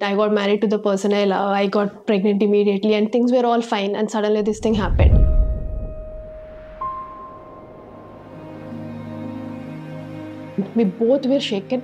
I got married to the person I love. I got pregnant immediately, and things were all fine. And suddenly, this thing happened. We both were shaken,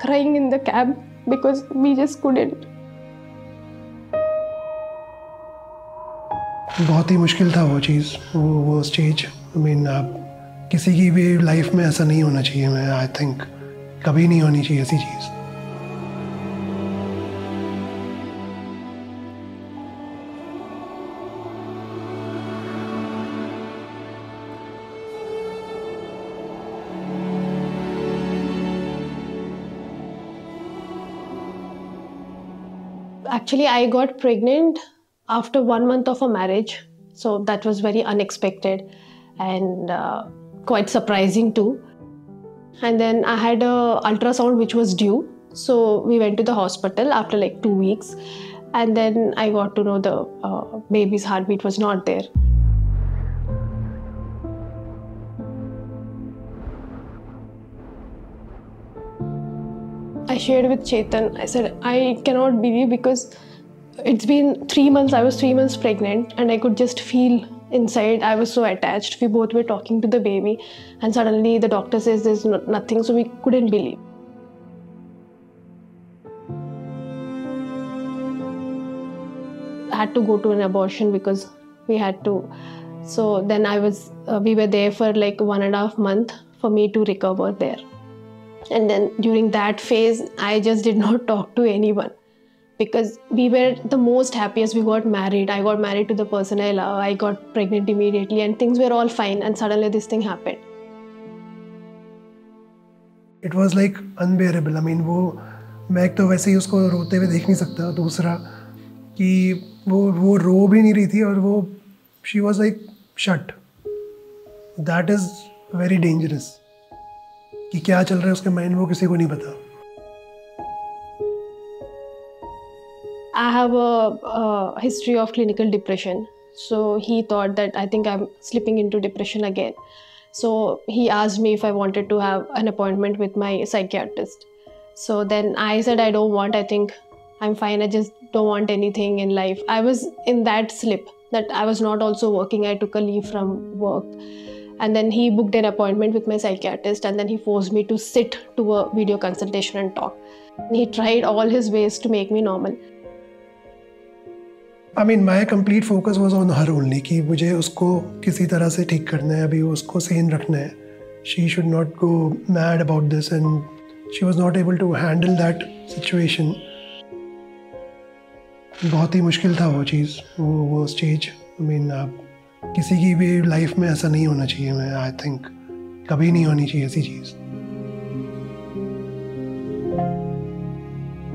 crying in the cab because we just couldn't. बहुत ही मुश्किल था वो चीज़ वो वो stage I mean आप किसी की भी लाइफ में ऐसा नहीं होना चाहिए मैं आई थिंक कभी नहीं होनी चाहिए ऐसी चीज़ Actually, I got pregnant after one month of a marriage. So that was very unexpected and uh, quite surprising too. And then I had a ultrasound which was due. So we went to the hospital after like two weeks. And then I got to know the uh, baby's heartbeat was not there. Shared with Chetan. I said, I cannot believe because it's been three months. I was three months pregnant, and I could just feel inside. I was so attached. We both were talking to the baby, and suddenly the doctor says there's no, nothing, so we couldn't believe. I had to go to an abortion because we had to. So then I was, uh, we were there for like one and a half month for me to recover there And then during that phase, I just did not talk to anyone because we were the most happiest. We got married. I got married to the person I love. I got pregnant immediately, and things were all fine. And suddenly, this thing happened. It was like unbearable I mean वो मैं एक तो वैसे ही उसको रोते हुए देख नहीं सकता दूसरा कि वो वो रो भी नहीं रही थी और वो she was like shut that is very dangerous कि क्या चल रहा है उसके माइंड में किसी को नहीं पता। I have a history of clinical depression so he thought that I think I am slipping into depression again so he आज me if I wanted to have an appointment with my psychiatrist so then I said I don't want I think I am fine I just don't want anything in life I was in that slip that I was not also working I to क leave from work And then he booked an appointment with my psychiatrist, and then he forced me to sit to a video consultation and talk. He tried all his ways to make me normal. I mean my complete focus was on her only कि मुझे उसको किसी तरह से ठीक करना है अभी उसको सेन रखना है she should not go mad about this and she was not able to handle that situation बहुत ही मुश्किल था वो चीज़ वो वो स्टेज आई मीन आप किसी की भी लाइफ में ऐसा नहीं होना चाहिए मैं आई थिंक कभी नहीं होनी चाहिए ऐसी चीज़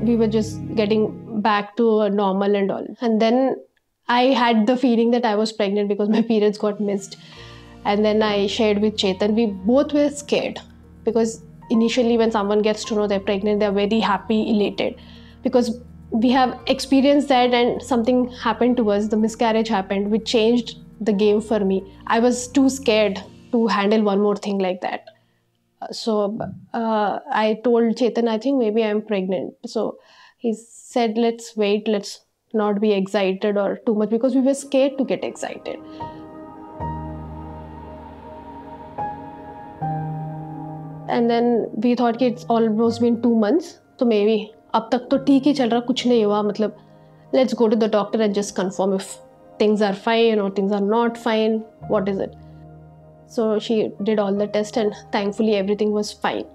we were just getting back to a normal and all. And then I had the feeling that I was pregnant because my periods got missed. And then I shared with Chetan. We both were scared because initially, when someone gets to know they're pregnant, they're very happy, elated. Because we have experienced that and something happened to us, the miscarriage happened, which changed the game for me. I was too scared to handle one more thing like that so uh, I told Chetan, I think maybe I'm pregnant. So he said, let's wait, let's not be excited or too much because we were scared to get excited. And then we thought कि it's almost been two months, so maybe अब तक तो ठीक ही चल रहा कुछ नहीं हुआ मतलब let's go to the doctor and just confirm if things are fine or things are not fine. What is it? So she did all the tests, and thankfully everything was fine.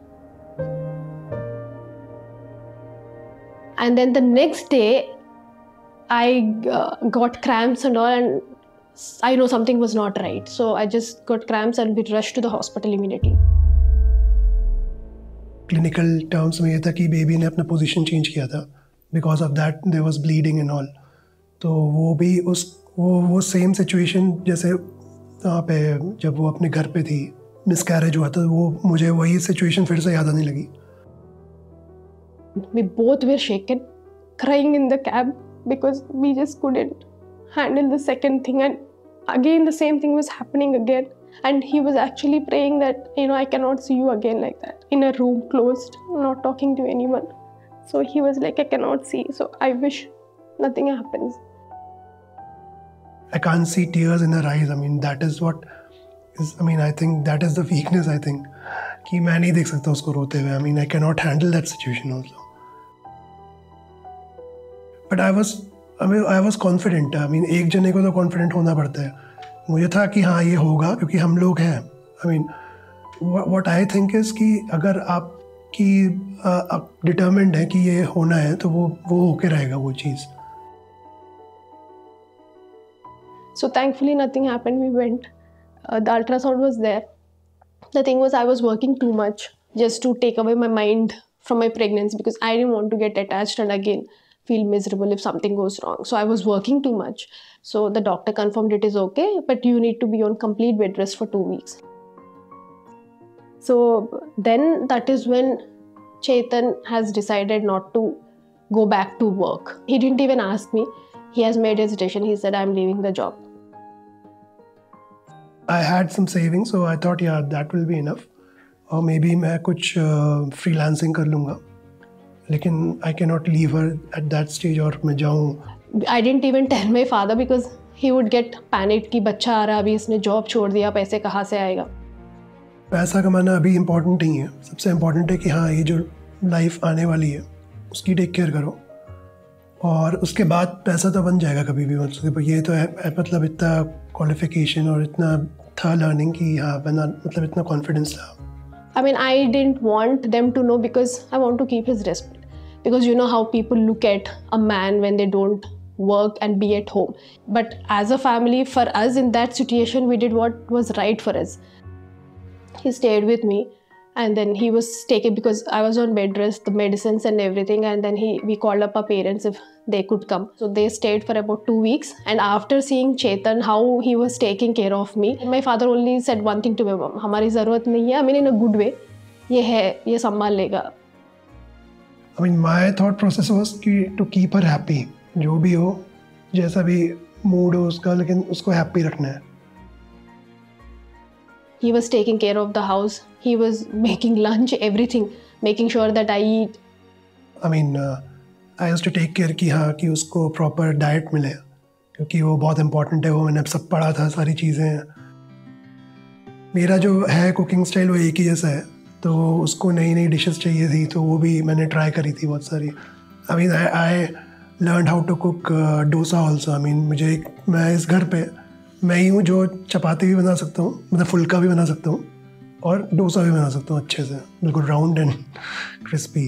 And then the next day, I uh, got cramps and all, and I know something was not right. So I just got cramps and we rushed to the hospital immediately. Clinical terms में ये था कि baby ने अपना position change किया था because of that there was bleeding and all तो वो भी उस वो वो सेम सिचुएशन जैसे वहाँ पे जब वो अपने घर पे थी मिस कैरेज हुआ था, वो मुझे वही सिचुएशन फिर से याद आने लगी। We both were shaken crying in the cab because we just couldn't handle the second thing and again the same thing was happening again and he was actually praying that you know I can not see you again like that in a room closed not talking to anyone so he was like I can not see so I wish nothing happens I can't see tears in her eyes. I mean, that is what is, I mean, I think that is the weakness, I think. कि मैं नहीं देख सकता उसको रोते हुए। I mean I can not handle that situation also but I was I was confident I mean एक जने को तो कॉन्फिडेंट होना पड़ता है। मुझे था कि हाँ ये होगा क्योंकि हम लोग हैं। I mean what I think is कि अगर आपकी डिटर्मेंड है कि ये होना है तो वो वो होके रहेगा वो चीज़। So thankfully, nothing happened. We went. Uh, the ultrasound was there. The thing was, I was working too much just to take away my mind from my pregnancy because I didn't want to get attached and again feel miserable if something goes wrong. So I was working too much. So the doctor confirmed it is okay, but you need to be on complete bed rest for two weeks. So then that is when Chetan has decided not to go back to work. He didn't even ask me. He has made his decision. He said, I'm leaving the job. I had some savings, so I thought, yeah, that will be enough. और may be मैं कुछ free freelancing कर लूँगा। लेकिन I can not leave her at that stage और मैं जाऊँ। I didn't even tell my father because he would get panic कि बच्चा आ रहा है अभी इसने जॉब छोड़ दिया पैसे कहाँ से आएगा? पैसा कमाना अभी इम्पोर्टेंट नहीं है। सबसे इम्पोर्टेंट है कि हाँ ये जो लाइफ आने वाली है उसकी टेक केयर करो। और उसके बाद पैसा तो बन जाएगा कभी भी मतलब ये तो है मतलब इतना क्वालिफिकेशन और इतना था लर्निंग कि हाँ बना मतलब इतना कॉन्फिडेंस था I mean, I didn't want them to know because I want to keep his respect. Because you know how people look at a man when they don't work and be at home. But as a family, for us in that situation, we did what was right for us. He stayed with me and then he was taken because I was on bed rest, the medicines and everything. And then he we called up our parents if they could come. So they stayed for about two weeks. And after seeing Chetan, how he was taking care of me, my father only said one thing to my mom: "हमारी ज़रूरत नहीं है. I mean in a good way. ये है, ये संभाल लेगा." I mean, my thought process was कि to keep her happy. जो भी हो, जैसा भी मूड हो उसका, लेकिन उसको हैप्पी रखना है. He was taking care of the house. He was making lunch, everything, making sure that I eat. I mean, uh, I use to take care कि हाँ कि उसको प्रॉपर डाइट मिले क्योंकि वो बहुत इंपॉर्टेंट है वो मैंने सब पढ़ा था सारी चीज़ें मेरा जो है कुकिंग स्टाइल वो एक ही जैसा है तो उसको नई नई डिशेस चाहिए थी तो वो भी मैंने ट्राई करी थी बहुत सारी I mean I learn how to cook dosa also I mean मुझे मैं इस घर पे मैं ही हूँ जो चपाती भी बना सकता हूँ मतलब फुल्का भी बना सकता हूँ और डोसा भी बना सकता हूँ अच्छे से बिल्कुल राउंड एंड क्रिस्पी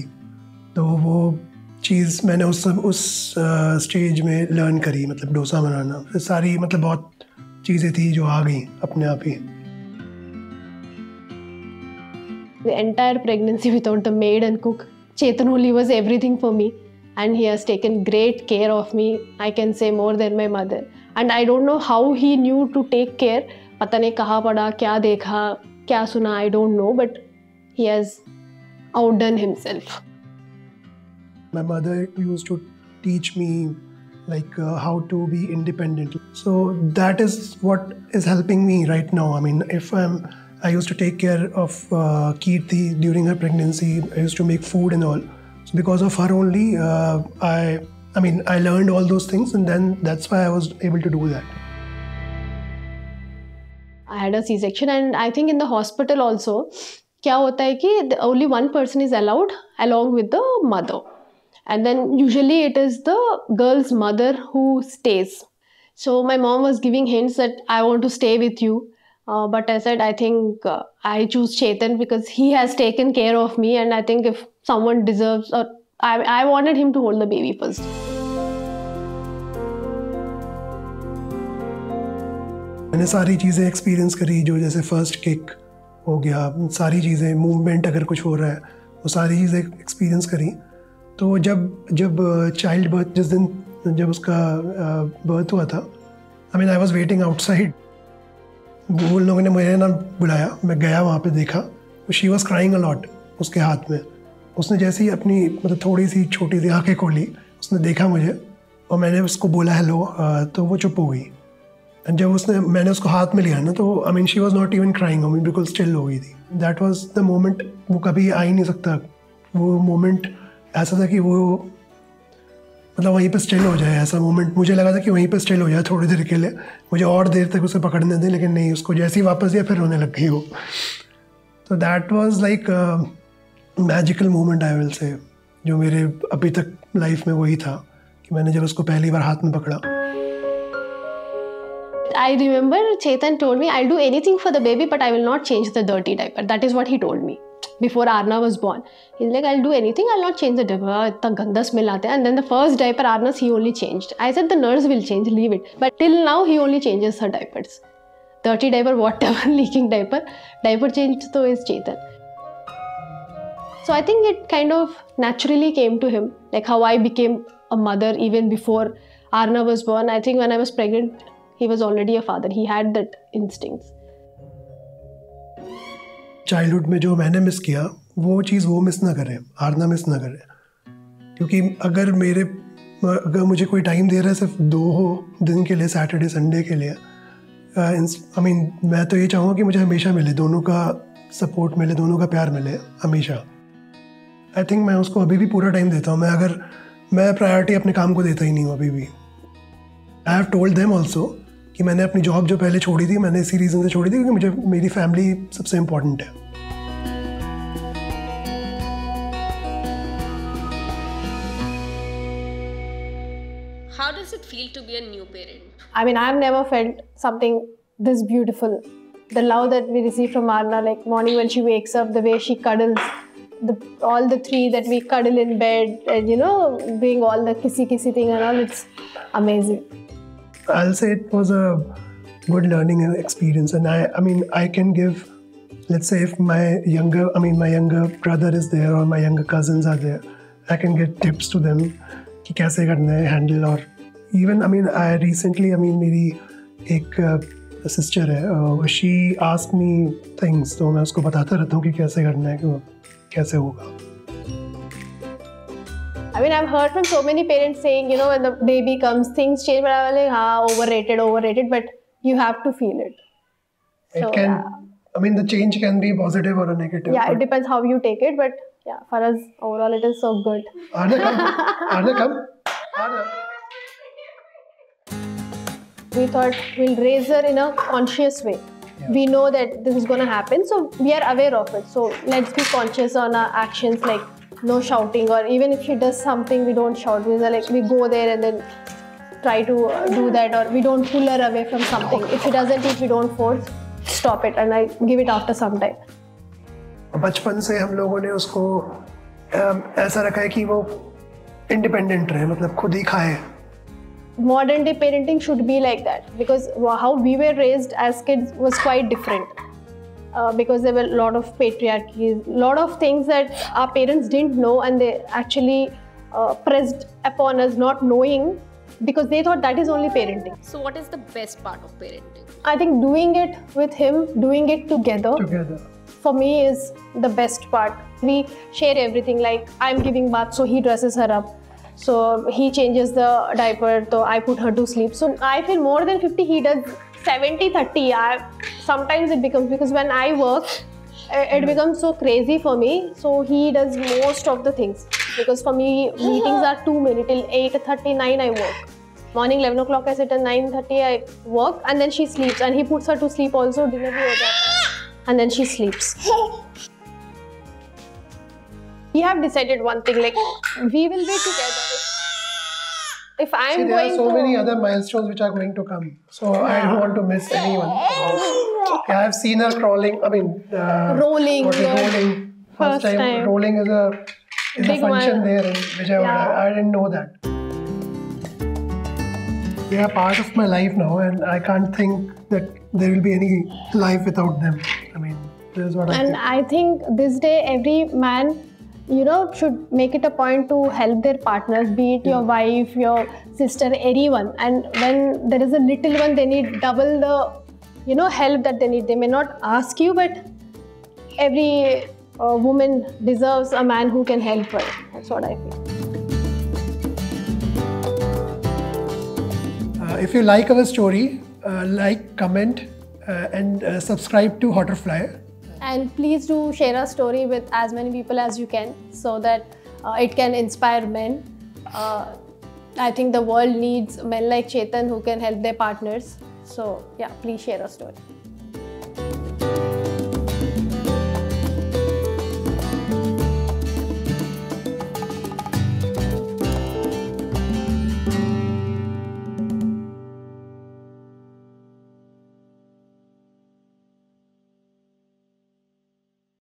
तो वो चीज़ मैंने उस सब उस स्टेज में लर्न करी मतलब डोसा बनाना। फिर सारी मतलब बहुत चीज़ें थी जो आ गई अपने आप ही। The entire pregnancy without the maid and cook, Chetan only was everything for. and he has taken great care of me. I can say more than my mother. And I don't know how he knew to take care. पता नहीं कहाँ पढ़ा क्या देखा क्या सुना I don't know, but he has outdone himself. My mother used to teach me like uh, how to be independent. So that is what is helping me right now. I mean, if I'm, I used to take care of uh, Keerthi during her pregnancy. I used to make food and all because of her only uh, i i mean i learned all those things and then that's why i was able to do that I had a C-section and I think in the hospital also क्या होता है कि only one person is allowed along with the mother and then usually it is the girl's mother who stays so my mom was giving hints that i want to stay with you Uh, but i said i think uh, i choose chetan because he has taken care of me and i think if someone deserves or I, I wanted him to hold the baby first मैंने सारी चीज़ें experience करी जो जैसे first kick हो गया सारी चीज़ें मूवमेंट अगर कुछ हो रहा है वो सारी चीज़ें एक्सपीरियंस करी तो जब जब चाइल्ड बर्थ जिस दिन जब उसका बर्थ हुआ था I mean I was waiting outside वो लोगों ने मुझे ना बुलाया, मैं गया वहाँ पे देखा। शी वॉज़ क्राइंग अलॉट उसके हाथ में। उसने जैसे ही अपनी मतलब थोड़ी सी छोटी सी आँखें खोली, उसने देखा मुझे और मैंने उसको बोला हेलो तो वो चुप हो गई। एंड जब उसने, मैंने उसको हाथ में लिया ना तो I mean she was not even crying I mean बिल्कुल स्टिल हो गई थी। दैट वॉज़ द मोमेंट वो कभी आ ही नहीं सकता। वो मोमेंट ऐसा था कि वो मतलब वहीं पर स्टिल हो जाए ऐसा मोमेंट मुझे लगा था कि वहीं पे स्टिल हो जाए थोड़ी देर के लिए। मुझे और देर तक उसे पकड़ने दें लेकिन नहीं उसको जैसे ही वापस दिया फिर रोने लग गई वो। तो that was like magical moment I will say जो मेरे अभी तक लाइफ में वही था कि मैंने जब उसको पहली बार हाथ में पकड़ा। I remember Chetan told me, I'll do anything for the baby, but I will not change the dirty diaper. That is what he told me. before Aarna was born. He's like, I'll do anything, I'll not change the diaper. Itna ganda smell aata And then the first diaper Aarna's, he only changed. I said the nurse will change, leave it. But till now, he only changes her diapers. Dirty diaper, whatever, leaking diaper. Diaper change so is Chetan. So I think it kind of naturally came to him, like how I became a mother even before Aarna was born. I think when I was pregnant, he was already a father. He had that instincts. Childhood में जो मैंने miss किया, वो चीज़ वो miss ना करें Aarna miss ना करें। क्योंकि अगर मेरे, अगर मुझे कोई टाइम दे रहा है सिर्फ़ दो दिन के लिए सैटरडे संडे के लिए आई मीन मैं तो ये चाहूँगा कि मुझे हमेशा मिले, दोनों का सपोर्ट मिले, दोनों का प्यार मिले, हमेशा। आई थिंक मैं उसको अभी भी पूरा टाइम देता हूँ। मैं अगर, मैं प्रायोरिटी अपने काम को देता ही नहीं हूँ अभी भी। I have told them also कि मैंने अपनी जॉब जो पहले छोड़ी थी मैंने इसी रीज़न से छोड़ी थी क्योंकि मुझे मेरी फैमिली सबसे इम्पोर्टेंट है How does it feel to be a new parent? I mean, I've never felt something this beautiful. The love that we receive from Arna, like morning when she wakes up, the way she cuddles, the, all the three that we cuddle in bed, and you know, doing all the kissy kissy thing and all, it's amazing. I'll say it was a good learning experience, and I, I mean, I can give. Let's say if my younger, I mean, my younger brother is there or my younger cousins are there, I can give tips to them कि कैसे करना है handle और even I mean I recently I mean मेरी एक sister है she ask me things तो मैं उसको बताता रहता हूँ कि कैसे करना है कैसे होगा I mean, I've heard from so many parents saying, you know, when the baby comes, things change, but I'm like, ha, overrated, overrated, but you have to feel it. It So, can, yeah. I mean, the change can be positive or a negative. Yeah, it depends how you take it, but yeah, for us, overall, it is so good. Aarna, come. Aarna, come. Aarna. we thought we'll raise her in a conscious way. We know that this is going to happen, so we are aware of it. So let's be conscious on our actions, like no shouting, or even if she does something, we don't shout. We are like we go there and then try to uh, do that, or we don't pull her away from something. If she doesn't eat, we don't force. Stop it, and I give it after some time. बचपन से हम लोगों ने उसको अम, ऐसा रखा है कि वो इंडिपेंडेंट रहे मतलब खुद ही खाए modern day parenting should be like that because wha- how we were raised as kids was quite different uh, because there were a lot of patriarchy a lot of things that our parents didn't know and they actually uh, pressed upon us not knowing because they thought that is only parenting So, what is the best part of parenting? i think doing it with him doing it together together for me is the best part. We share everything like I'm giving bath, so he dresses her up. So he changes the diaper, so I put her to sleep. So I feel more than 50, he does 70 30. I, sometimes it becomes because when I work, eh, it becomes so crazy for me. So he does most of the things because for me, meetings are too many till 8 39 I work. Morning 11 o'clock I sit and 9.30 I work and then she sleeps and he puts her to sleep also dinner bhi ho jata and then she sleeps. We have decided one thing like we will be together. If, I'm See, there are so to many other milestones which are going to come so i don't want to miss anyone yeah, i've seen her crawling i mean uh, Rolling, what is yeah. rolling First first time, time. rolling is a is Big a function one. there in Vijayawada. Yeah. I didn't know that. They are part of my life now, and I can't think that there will be any life without them. I mean, this is what I and think. I think this day every man you know should make it a point to help their partners be it your wife your sister anyone. And when there is a little one they need double the you know help that they need. They may not ask you but every uh, woman deserves a man who can help her. That's what i feel. Uh, if you like our story, uh, like, comment, uh, and uh, subscribe to Hotter Hauterrfly. And please do share our story with as many people as you can so that Uh, it can inspire men. Uh, I think the world needs men like Chetan who can help their partners. So, yeah, please share a story.